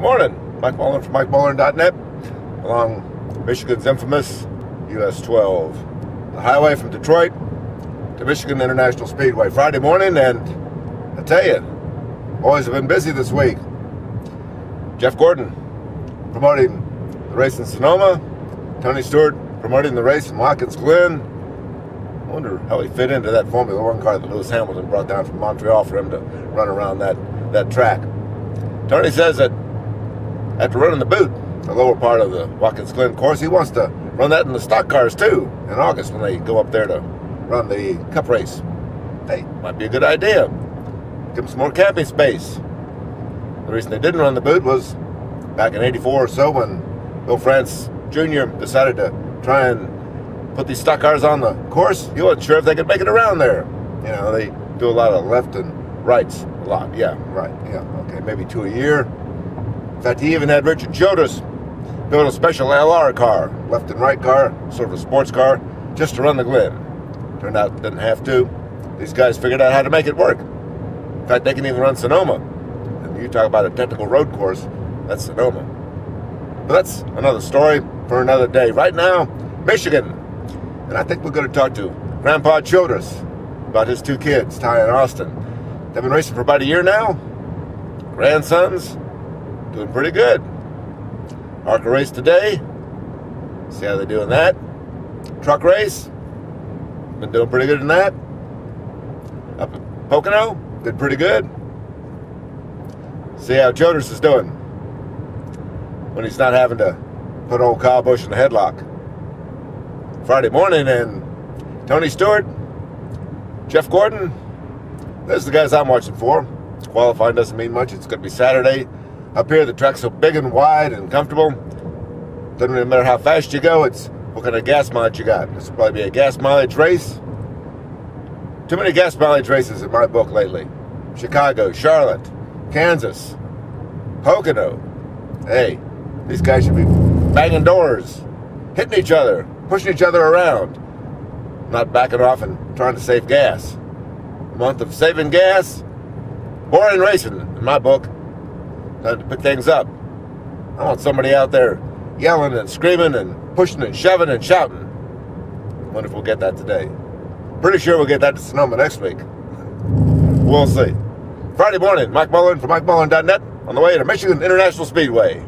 Good morning. Mike Mulhern from MikeMulhern.net along Michigan's infamous US 12. The highway from Detroit to Michigan International Speedway. Friday morning, and I tell you, boys have been busy this week. Jeff Gordon promoting the race in Sonoma, Tony Stewart promoting the race in Watkins Glen. I wonder how he fit into that Formula One car that Lewis Hamilton brought down from Montreal for him to run around that, that track. Tony says that after running the boot, the lower part of the Watkins Glen course, he wants to run that in the stock cars too in August when they go up there to run the cup race. Hey, might be a good idea. Give them some more camping space. The reason they didn't run the boot was back in 84 or so when Bill France Jr. decided to try and put these stock cars on the course. He wasn't sure if they could make it around there. You know, they do a lot of left and rights. A lot, yeah, right, yeah, okay, maybe two a year. In fact, he even had Richard Childress build a special LR car, left and right car, sort of a sports car, just to run the Glen. Turned out didn't have to. These guys figured out how to make it work. In fact, they can even run Sonoma. And you talk about a technical road course, that's Sonoma. But that's another story for another day. Right now, Michigan. And I think we're going to talk to Grandpa Childress about his two kids, Ty and Austin. They've been racing for about a year now. Grandsons, doing pretty good. ARCA race today. See how they're doing that. Truck race. Been doing pretty good in that. Up at Pocono, did pretty good. See how Childress is doing when he's not having to put old Kyle Busch in the headlock. Friday morning, and Tony Stewart, Jeff Gordon, those are the guys I'm watching for. Qualifying doesn't mean much. It's going to be Saturday. Up here, the track's so big and wide and comfortable. Doesn't really matter how fast you go. It's what kind of gas mileage you got. This will probably be a gas mileage race. Too many gas mileage races in my book lately. Chicago, Charlotte, Kansas, Pocono. Hey, these guys should be banging doors, hitting each other, pushing each other around, not backing off and trying to save gas. A month of saving gas, boring racing in my book. Time to pick things up. I want somebody out there yelling and screaming and pushing and shoving and shouting. Wonder if we'll get that today. Pretty sure we'll get that to Sonoma next week. We'll see. Friday morning, Mike Mulhern from MikeMulhern.net on the way to Michigan International Speedway.